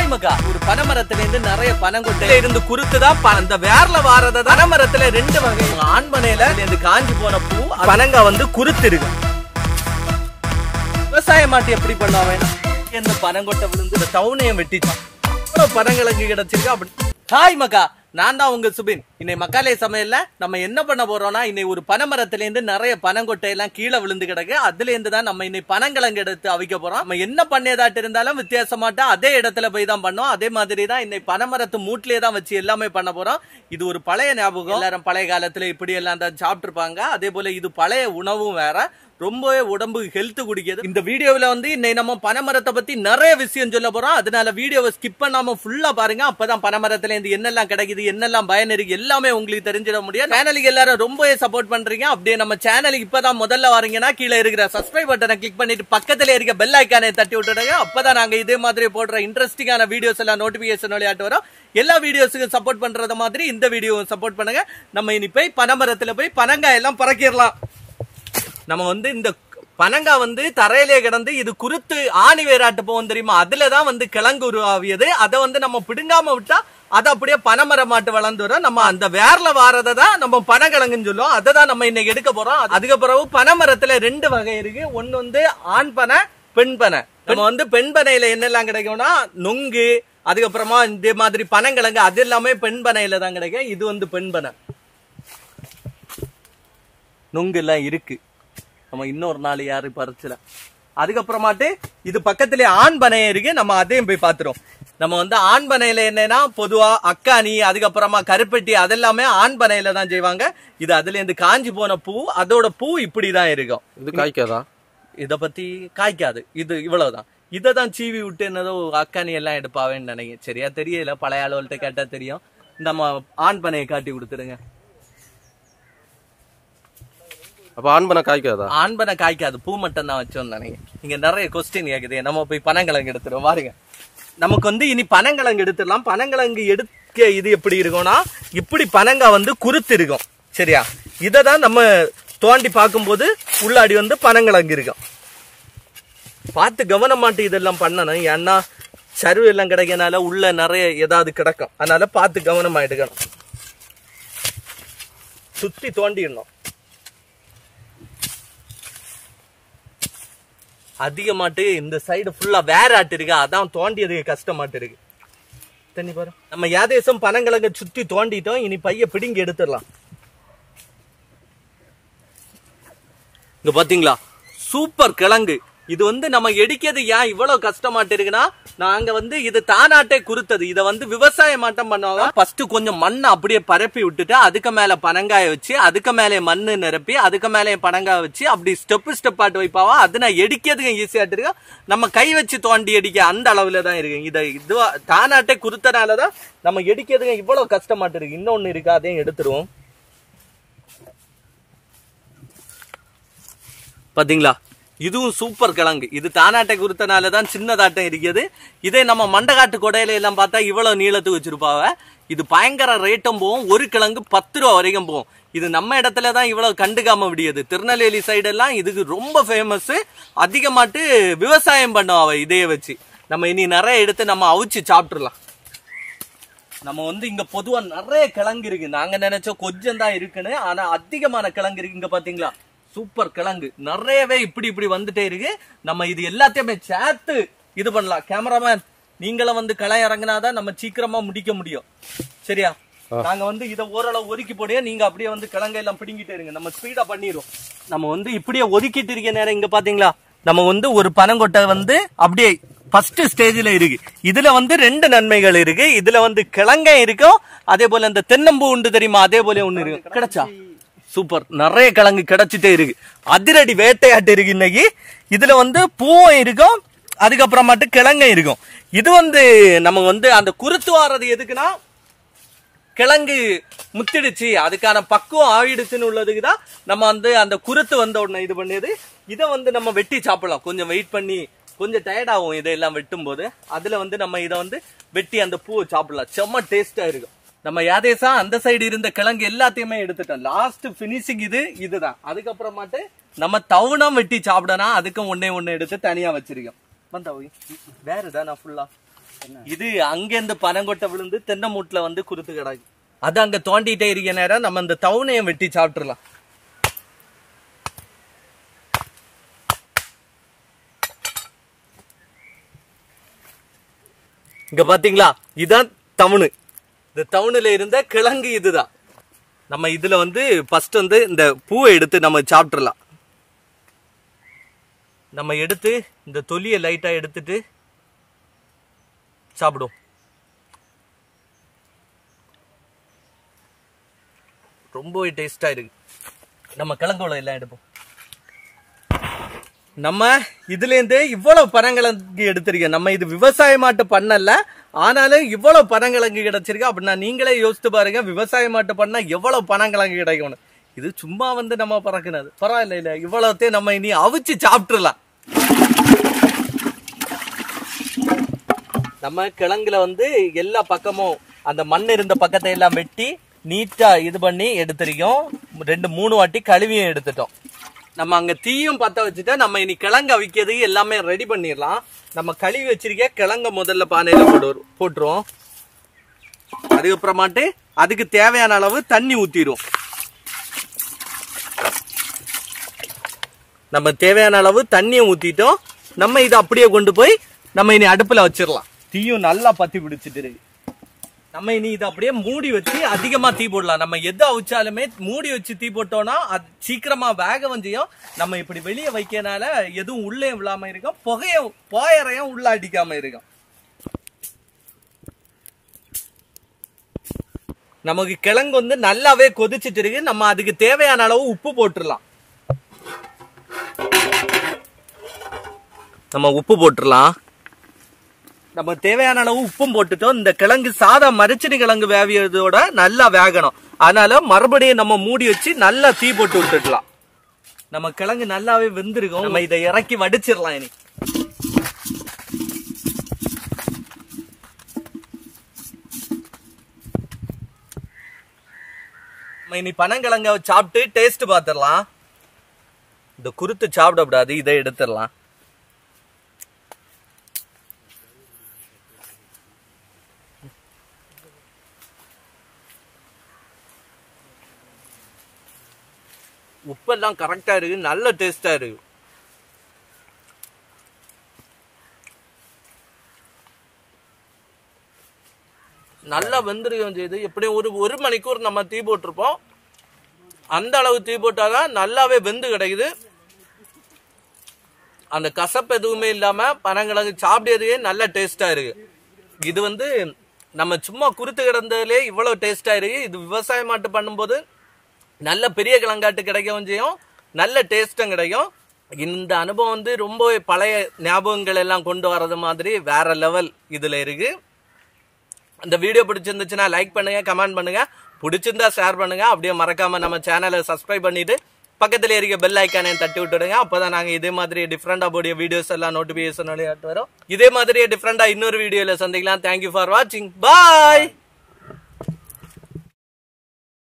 Hi மகா ஒரு பனமரத்துல இருந்து நிறைய பனங்கொட்டையில இருந்து குறுத்துதான் அந்த வேர்ல வாரத பனமரத்துல ரெண்டு வகை. ஆண்மனையில இருந்து காஞ்சி போன பூ பனங்க வந்து குருத்து இருக்கு விவசாயம் மாட்டு எப்படி பண்ணுவாங்க இந்த பனங்கொட்டை விழுந்து இந்த டவுனையும் வெட்டிச்சான் பனங்கிழங்கு கிடைச்சிருக்கா அப்படி. ஹாய் மகா நான் தான் உங்க சுபின். இன்னை மக்காலே சமையல்ல நம்ம என்ன பண்ண போறோம்னா இன்னை ஒரு பனைமரத்துல இருந்து நிறைய பனங்கொட்டை எல்லாம் கீழே விழுந்து கிடக்கு. அதுல இருந்து தான் நம்ம இன்னை பனங்கிழங்கு எடுத்து அவிக்க போறோம். நம்ம என்ன பண்ணியதாட்டு இருந்தாலும் வித்தியாசமாட்டா அதே இடத்துல போய் தான் பண்ணோம் அதே மாதிரி தான் இன்னை பனைமரத்து மூட்டிலே தான் வச்சு எல்லாமே பண்ண போறோம். இது ஒரு பழைய ஞாபகம். எல்லாரும் பழைய காலத்துல இப்படி எல்லாம் தான் சாப்பிட்டுருப்பாங்க. அதே போல இது பழைய உணவும் வேற. ரொம்பவே உடம்பு ஹெல்த் குடிக்கிறது இந்த வீடியோவில் வந்து இன்னை நம்ம பனைமரத்தை பத்தி நிறைய விஷயம் சொல்ல போறோம். அதனால வீடியோவை ஸ்கிப் பண்ணாம ஃபுல்லா பாருங்க. அப்பதான் பனைமரத்துல இருந்து என்னெல்லாம் கிடைக்குது என்னெல்லாம் பயன் இருக்கு எல்லாமே உங்களுக்கு தெரிஞ்சிட முடியும். சேனலுக்கு எல்லாரும் ரொம்பவே சப்போர்ட் பண்றீங்க. அப்படியே நம்ம சேனலுக்கு இப்பதான் முதல்ல வரீங்கன்னா கீழே இருக்கிற சப்ஸ்கிரைப் பட்டனை கிளிக் பண்ணிட்டு பக்கத்துல இருக்க பெல் ஐக்கானை தட்டி விட்டுடுங்க. அப்பதான் நாங்க இதே மாதிரி போடுற இன்ட்ரெஸ்டிங்கான வீடியோஸ் எல்லாம் நோட்டிபிகேஷன் விளையாட்டு வரும். எல்லா வீடியோஸுக்கும் சப்போர்ட் பண்றத மாதிரி இந்த வீடியோவும் சப்போர்ட் பண்ணுங்க. நம்ம இனி போய் பனைமரத்துல போய் பனங்காய் எல்லாம் பறக்கிடலாம். நம்ம வந்து இந்த பனங்கா வந்து தரையிலே கிடந்து இது குருத்து ஆணி வேராட்டு போவோம் தெரியுமா? அதுலதான் வந்து கிழங்கு உருவாவியது. அதை வந்து நம்ம பிடுங்காம விட்டா அது அப்படியே பனைமரமாட்டு வளர்ந்து வரும். நம்ம அந்த வேர்ல வாரதை தான் நம்ம பனங்கிழங்குன்னு சொல்லுவோம். அதை தான் நம்ம இன்னைக்கு எடுக்க போறோம். அதுக்கு பிறகு பனைமரத்துல ரெண்டு வகை இருக்கு. ஒன்னு வந்து ஆண் பனை பெண் பனை. நம்ம வந்து பெண் பனையில என்னெல்லாம் கிடைக்கும்னா நொங்கு அதுக்கப்புறமா இந்த மாதிரி பனங்கிழங்கு அது எல்லாமே பெண் பனையில தான் கிடைக்கும். இது வந்து பெண் பனை. நுங்கு எல்லாம் இருக்கு. நம்ம இன்னொரு நாள் யாரு பறிச்சல. அதுக்கப்புறமாட்டு இது பக்கத்திலே ஆண் பனை இருக்கு. நம்ம அதையும் போய் பாத்துறோம் நம்ம வந்து ஆண் பனையில என்னன்னா பொதுவா அக்கானி அதுக்கப்புறமா கருப்பெட்டி அதெல்லாமே ஆண் பனையில தான் செய்வாங்க. இது அதுல இருந்து காஞ்சி போன பூ அதோட பூ இப்படிதான் இருக்கும். இது காய்க்காதா? இத பத்தி காய்க்காது. இது இவ்வளவுதான். இதை தான் சீவி விட்டு என்னதோ அக்கானி எல்லாம் எடுப்பாவேன்னு நினைக்கிறேன் சரியா தெரியல பழைய ஆளுகள்கிட்ட கேட்டா தெரியும். நம்ம ஆண் பனையை காட்டி கொடுத்துருங்க. அப்ப ஆண்பனை காய்க்காதா? ஆண்பனை காய்க்காது. பூ மட்டும் தான் வச்சோம் நினைக்கிறேன் இங்க நிறைய கொஸ்டின் கேக்குது. நம்ம போய் பனங்கிழங்கு எடுத்துருவோம் பாருங்க நமக்கு வந்து இனி பனங்கிழங்கு எடுத்துடலாம். பனங்கிழங்கு எடுக்க இது எப்படி இருக்கும்னா இப்படி பனங்கா வந்து குருத்து இருக்கும் சரியா? இதை தான் நம்ம தோண்டி பார்க்கும்போது உள்ளாடி வந்து பனங்கிழங்கு இருக்கும். பார்த்து கவனமாட்டு இதெல்லாம் பண்ணணும். ஏன்னா சருவு எல்லாம் கிடைக்கனால உள்ள நிறைய ஏதாவது கிடக்கும். அதனால பார்த்து கவனமாக எடுக்கணும். சுற்றி தோண்டிடணும். அதிகமாட்டு இந்த சைடு ஃபுல்லா வேற ஆட்டு இருக்கு. அதான் தோண்டியதுக்கு கஷ்டமாட்டு இருக்கு. தண்ணி பாரு. நம்ம யாதேசம் பனங்கிழங்க சுத்தி தோண்டிட்டோம். இனி பைய பிடிங்கி எடுத்துடலாம். இங்க பாத்தீங்களா? சூப்பர் கிழங்கு. இது வந்து நம்ம எடுக்கிறது ஏன் இவ்வளவு கஷ்டமாட்டு இருக்குன்னா நாங்க வந்து இது தானாட்டே குறுத்தது. இதை வந்து விவசாய மாட்டம் பண்ணுவாங்க ஃபர்ஸ்ட் கொஞ்சம் மண்ணை அப்படியே பரப்பி விட்டுட்டு அதுக்கு மேல பனங்காய வச்சு அதுக்கு மேலே மண்ணு நிரப்பி அதுக்கு மேலே பனங்காய் வச்சு அப்படி ஸ்டெப் ஸ்டெப் ஆட்டு வைப்பாவா? அது நான் எடுக்கிறதுக்கு ஈஸியாட்டு இருக்கா நம்ம கை வச்சு தோண்டி அடிக்க அந்த அளவுல தான் இருக்கு இதை இதுவா தானாட்டே குறுத்தனாலதான் நம்ம எடுக்கிறதுக்கு இவ்வளவு கஷ்டமாட்டு இருக்கு இன்னொன்னு இருக்கா அதையும் எடுத்துருவோம். பாத்தீங்களா? இதுவும் சூப்பர் கிழங்கு. இது தானாட்டை குருத்தனால தான் சின்னதாட்டம் இருக்குது இதே நம்ம மண்டகாட்டு கொடையில எல்லாம் பார்த்தா இவ்வளவு நீளத்துக்கு வச்சிருப்பாவ. இது பயங்கர ரேட்டும் போகும். ஒரு கிழங்கு பத்து ரூபா வரைக்கும் போகும். இது நம்ம இடத்துல தான் இவ்வளவு கண்டுக்காம விடியது. திருநெல்வேலி சைடு எல்லாம் இதுக்கு ரொம்ப ஃபேமஸ் அதிகமாட்டு விவசாயம் பண்ணுவாவ இதையே வச்சு. நம்ம இனி நிறைய எடுத்து நம்ம அவிச்சு சாப்பிட்றலாம் நம்ம வந்து இங்க பொதுவா நிறைய கிழங்கு இருக்கு. நாங்க நினைச்சோம் கொஞ்சம் தான் இருக்குன்னு ஆனா அதிகமான கிழங்கு இருக்கு இங்க பாத்தீங்களா? சூப்பர் கிழங்கு. நிறையவே இப்படி இப்படி வந்துட்டே இருக்கு. நம்ம இது எல்லாத்தையுமே சேர்த்து இது பண்ணலாம். கேமராமேன் நீங்களும் வந்து களை இறங்கினாதான் நம்ம சீக்கிரமா முடிக்க முடியும். சரியா? நாங்க வந்து இதை ஓரளவு ஒதுக்கி போடியா நீங்க அப்படியே வந்து கிழங்கை எல்லாம் பிடிங்கிட்டே இருங்க. நம்ம ஸ்பீடா பண்ணிடுவோம். நம்ம வந்து இப்படியே ஒதுக்கிட்டு இருக்க நேரம் இங்க பாத்தீங்களா? நம்ம வந்து ஒரு பனங்கொட்டை வந்து அப்படியே ஃபர்ஸ்ட் ஸ்டேஜ்ல இருக்கு. இதுல வந்து ரெண்டு நன்மைகள் இருக்கு. இதுல வந்து கிழங்க இருக்கும். அதே போல இந்த தென்னம்பூ உண்டு தெரியுமா? அதே போல ஒண்ணு இருக்கு. கிடைச்சா? சூப்பர். நிறைய கிழங்கு கிடைச்சிட்டே இருக்கு. அதிரடி வேட்டையாட்டு இருக்கு இன்னைக்கு. இதுல வந்து பூவும் இருக்கும். அதுக்கப்புறமாட்டு கிழங்கும் இருக்கும். இது வந்து நம்ம வந்து அந்த குருத்து வாரது எதுக்குன்னா கிழங்கு முத்திடுச்சு. அதுக்கான பக்குவம் ஆயிடுச்சுன்னு உள்ளதுக்கு தான் நம்ம வந்து அந்த குருத்து வந்த உடனே இது பண்ணியது. இதை வந்து நம்ம வெட்டி சாப்பிடலாம். கொஞ்சம் வெயிட் பண்ணி கொஞ்சம் டயர்ட் ஆகும் இதெல்லாம் வெட்டும் போது அதுல வந்து நம்ம இதை வந்து வெட்டி அந்த பூவை சாப்பிடலாம். செம்ம டேஸ்டா இருக்கும். நம்ம யாதேசா அந்த சைடு இருந்த கிழங்கு எல்லாத்தையுமே எடுத்துட்டோம். லாஸ்ட் பினிஷிங் இது இதுதான். அதுக்கப்புறமாட்டு நம்ம தவுனம் வெட்டி சாப்பிடனா அதுக்கும் ஒன்னே ஒண்ணு எடுத்து தனியா வச்சிருக்கோம். வந்தா போய் வேறுதான் நான் ஃபுல்லா இது அங்கேருந்து பனங்கொட்டை விழுந்து தென்னை மூட்டில் வந்து குறுத்து கிடாது அது அங்க தோண்டிட்டே இருக்க நேரம் நம்ம இந்த தவுனையும் வெட்டி சாப்பிட்டுறலாம். இங்க பாத்தீங்களா? இதான் தவணு இந்த டவுனில் இருந்த கிழங்கு இதுதான். நம்ம இதுல வந்து ஃபர்ஸ்ட் வந்து இந்த பூவை எடுத்து நம்ம சாப்பிட்டுறலாம். நம்ம எடுத்து இந்த தொலியை லைட்டா எடுத்துட்டு சாப்பிடுவோம். ரொம்பவே டேஸ்டாக இருக்கு. நம்ம கிழங்கோல எல்லாம் எடுப்போம். நம்ம இதுல இருந்து இவ்வளவு பனங்கிழங்கு எடுத்திருக்கோம் நம்ம இது விவசாயமாட்டு பண்ணல. ஆனாலும் இவ்வளவு பனங்கிழங்கு கிடைச்சிருக்கு? அப்படின்னா நீங்களே யோசித்து பாருங்க விவசாயம் மட்டும் பண்ணா எவ்வளவு பனங்கிழங்கு கிடைக்கும்னு. இது சும்மா வந்து நம்ம பறக்குனது. பரவாயில்ல இல்ல இவ்வளவுத்தையும் நம்ம இனி அவிச்சு சாப்பிட்டுலாம் நம்ம கிழங்குல வந்து எல்லா பக்கமும் அந்த மண் இருந்த பக்கத்தை எல்லாம் வெட்டி நீட்டா இது பண்ணி எடுத்திருக்கோம். ரெண்டு மூணு வாட்டி கழுவியும் எடுத்துட்டோம். நம்ம அங்க தீயும் பத்த வச்சுட்டா நம்ம இனி கிழங்கு அவிக்கிறது எல்லாமே ரெடி பண்ணிடலாம். நம்ம கழுவி வச்சிருக்க கிழங்க முதல்ல பானையில போட்டு போட்டுருவோம். அதுக்கப்புறமாட்டு அதுக்கு தேவையான அளவு தண்ணி ஊற்றிடும் நம்ம தேவையான அளவு தண்ணியை ஊத்திட்டோம். நம்ம இதை அப்படியே கொண்டு போய் நம்ம இனி அடுப்புல வச்சிடலாம். தீயும் நல்லா பத்தி பிடிச்சிட்டு இருக்கு. நம்ம இனி இதை அப்படியே மூடி வச்சு அதிகமா தீ போடலாம். நம்ம எது அவிச்சாலுமே மூடி வச்சு தீ போட்டோம்னா அது சீக்கிரமா வேக வந்தியும். நம்ம இப்படி வெளியே வைக்கனால எதுவும் உள்ளே விழாம இருக்கும். புகையும் போயறையும் உள்ள அடிக்காம இருக்கும். நமக்கு கிழங்கு வந்து நல்லாவே கொதிச்சுட்டு இருக்கு. நம்ம அதுக்கு தேவையான அளவு உப்பு போட்டுடலாம். நம்ம உப்பு போட்டுடலாம். நம்ம தேவையான அளவு உப்பும் போட்டுட்டோம். இந்த கிழங்கு சாதா மரிச்சடி கிழங்கு வேவியதோட நல்லா வேகணும். அதனால மறுபடியும் நம்ம மூடி வச்சு நல்லா தீ போட்டு விட்டுடலாம் நம்ம கிழங்கு நல்லாவே வெந்திருக்கும். நம்ம இதை இறக்கி வடிச்சிடலாம் இனி. நம்ம இனி பனங்கிழங்க சாப்பிட்டு டேஸ்ட் பார்த்துடலாம். இந்த குருத்து சாப்பிடக்கூடாது இதை எடுத்துடலாம். உப்பெல்லாம் கரெக்டா இருக்கு நல்ல டேஸ்டா இருக்கு. நல்லா வெந்திருக்கும் செய்து எப்படியும் ஒரு ஒரு மணிக்கூர் நம்ம தீ போட்டிருப்போம். அந்த அளவு தீ போட்டாதான் நல்லாவே வெந்து கிடைக்குது. அந்த கசப்பு எதுவுமே இல்லாம பனங்கிழங்கு சாப்பிட்டதே நல்ல டேஸ்டா இருக்கு. இது வந்து நம்ம சும்மா குருத்து கிடந்ததுலே இவ்வளவு டேஸ்டா இருக்கு. இது விவசாயம் மாட்டு பண்ணும்போது நல்ல பெரிய கிழங்காட்டு கிடைக்கவும் செய்யும். நல்ல டேஸ்ட்டும் கிடைக்கும். இந்த அனுபவம் வந்து ரொம்ப பழைய ஞாபகங்கள் எல்லாம் கொண்டு வர்றது மாதிரி வேற லெவல் இதில் இருக்கு. இந்த வீடியோ பிடிச்சிருந்துச்சுன்னா லைக் பண்ணுங்க கமெண்ட் பண்ணுங்க. பிடிச்சிருந்தா ஷேர் பண்ணுங்க. அப்படியே மறக்காம நம்ம சேனலை சப்ஸ்கிரைப் பண்ணிட்டு பக்கத்தில் இருக்க பெல் ஐக்கானே தட்டி விட்டுடுங்க. அப்போதான் நாங்கள் இதே மாதிரி டிஃப்ரெண்டாக போடிய வீடியோஸ் எல்லாம் நோட்டிபிகேஷன் வரும். இதே மாதிரி டிஃப்ரெண்டாக இன்னொரு வீடியோவில் சந்திக்கலாம். தேங்க்யூ ஃபார் வாட்சிங் பாய்